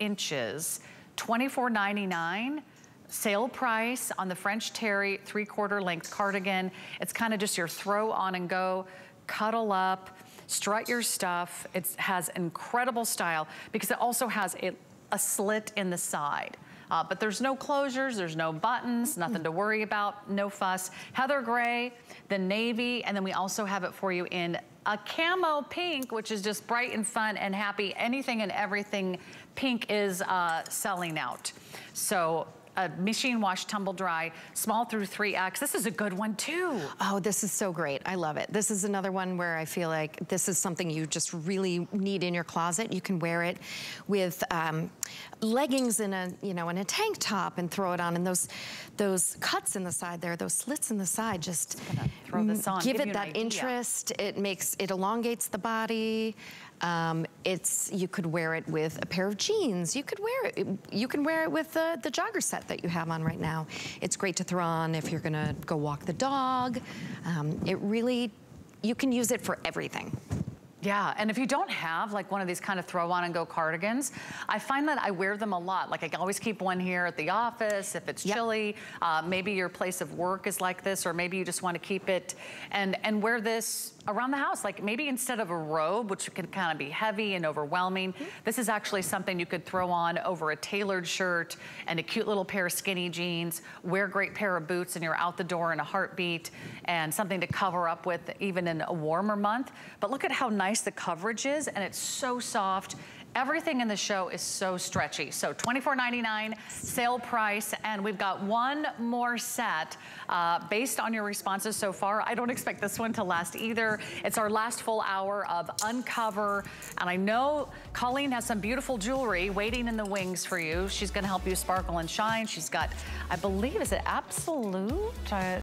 inches, $24.99 sale price on the French Terry three-quarter length cardigan. It's kind of just your throw on and go, cuddle up, strut your stuff. It has incredible style because it also has a, a slit in the side. Uh, but there's no closures, there's no buttons, nothing to worry about, no fuss. Heather gray, the navy, and then we also have it for you in a camo pink, which is just bright and fun and happy. Anything and everything pink is uh, selling out. So a machine wash tumble dry, small through 3X. This is a good one too. Oh, this is so great. I love it. This is another one where I feel like this is something you just really need in your closet. You can wear it with um, leggings in a, you know, in a tank top and throw it on. And those, those cuts in the side there, those slits in the side, just throw this on. give, give it that interest. It makes, it elongates the body. Um, it's, you could wear it with a pair of jeans. You could wear it, you can wear it with the, the jogger set that you have on right now. It's great to throw on if you're gonna go walk the dog. Um, it really, you can use it for everything. Yeah, and if you don't have like one of these kind of throw on and go cardigans, I find that I wear them a lot. Like I can always keep one here at the office if it's yep. chilly. Uh, maybe your place of work is like this, or maybe you just want to keep it and, and wear this around the house. Like maybe instead of a robe, which can kind of be heavy and overwhelming, mm -hmm. this is actually something you could throw on over a tailored shirt and a cute little pair of skinny jeans, wear a great pair of boots and you're out the door in a heartbeat and something to cover up with even in a warmer month. But look at how nice the coverage is and it's so soft Everything in the show is so stretchy. So $24.99 sale price, and we've got one more set uh, based on your responses so far. I don't expect this one to last either. It's our last full hour of Uncover, and I know Colleen has some beautiful jewelry waiting in the wings for you. She's gonna help you sparkle and shine. She's got, I believe, is it Absolute? Uh,